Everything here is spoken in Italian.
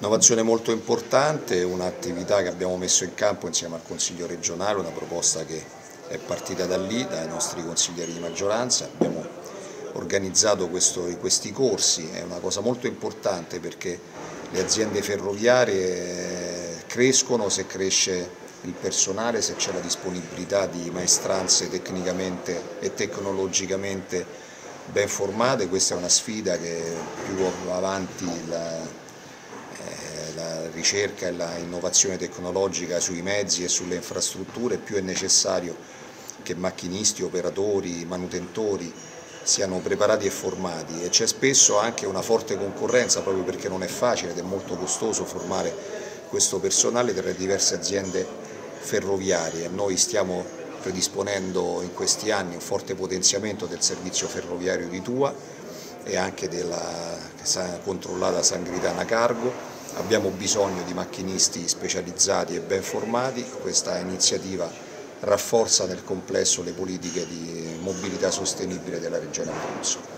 Innovazione molto importante, un'attività che abbiamo messo in campo insieme al Consiglio regionale, una proposta che è partita da lì, dai nostri consiglieri di maggioranza, abbiamo organizzato questo, questi corsi, è una cosa molto importante perché le aziende ferroviarie crescono se cresce il personale, se c'è la disponibilità di maestranze tecnicamente e tecnologicamente ben formate, questa è una sfida che più avanti la, la ricerca e l'innovazione tecnologica sui mezzi e sulle infrastrutture, più è necessario che macchinisti, operatori, manutentori siano preparati e formati e c'è spesso anche una forte concorrenza proprio perché non è facile ed è molto costoso formare questo personale tra le diverse aziende ferroviarie. Noi stiamo predisponendo in questi anni un forte potenziamento del servizio ferroviario di Tua e anche della controllata Sangritana Cargo. Abbiamo bisogno di macchinisti specializzati e ben formati, questa iniziativa rafforza nel complesso le politiche di mobilità sostenibile della Regione Abruzzo.